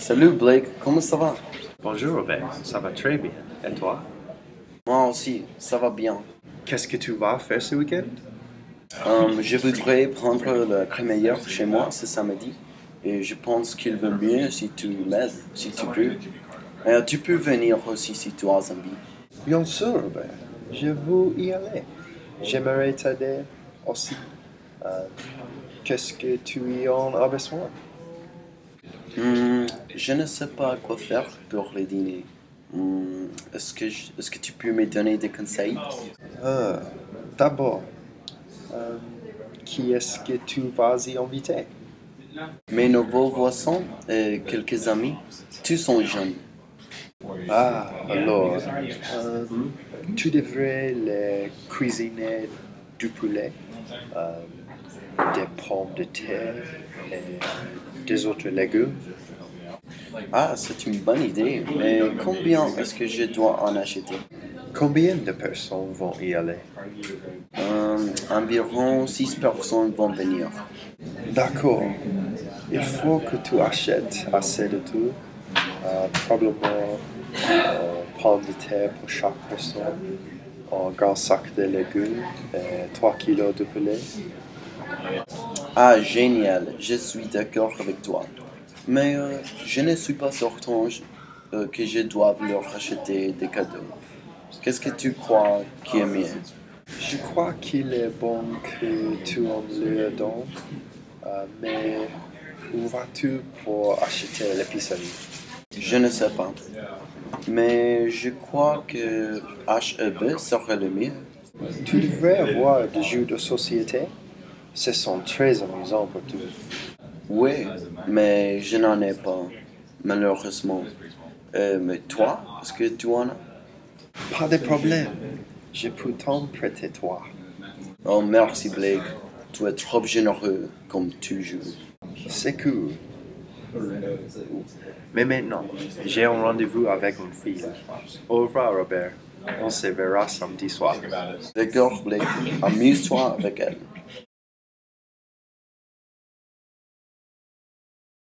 Salut Blake, comment ça va? Bonjour Robert, ça va très bien. Et toi? Moi aussi, ça va bien. Qu'est-ce que tu vas faire ce week-end? Euh, je voudrais prendre le crémaillère chez moi ce samedi et je pense qu'il vaut mieux si tu m'aides, si tu veux. Euh, tu peux venir aussi si tu as envie. Bien sûr Robert, je veux y aller. J'aimerais t'aider aussi. Euh, Qu'est-ce que tu en as besoin? Hmm, je ne sais pas quoi faire pour le dîner. Hmm, est-ce, que je- est-ce que tu peux me donner des conseils? Euh, D'abord, euh, qui est-ce que tu vas y inviter? Mes nouveaux voisins et quelques amis, tous sont jeunes. Ah, alors, euh, tu devrais les cuisiner du poulet, euh, des pommes de terre et des autres légumes. Ah, c'est une bonne idée, mais combien est-ce que je dois en acheter? Combien de personnes vont y aller? Euh, Environ 6 personnes vont venir. D'accord. Il faut que tu achètes assez de tout, euh, probablement euh, pommes de terre pour chaque personne, un grand sac de légumes et 3 kilos de poulet. Ah, génial, je suis d'accord avec toi. Mais euh, je ne suis pas certain euh, que je dois leur acheter des cadeaux. Qu'est-ce que tu crois qui est mieux? Je crois qu'il est bon que tu en leur donnes, euh, mais où vas-tu pour acheter l'épicerie? Je ne sais pas. Mais je crois que HEB serait le mieux. Tu devrais avoir des jeux de société. Ce sont très amusants pour toi. Oui, mais je n'en ai pas, malheureusement. Euh, mais toi, est-ce que tu en as? Pas de problème. Je peux t'en prêter toi. Oh, merci Blake. Tu es trop généreux, comme toujours. C'est cool. Mais maintenant, j'ai un rendez-vous avec une fille. Au revoir, Robert. On se verra samedi soir. D'accord, Blake. Amuse-toi avec elle.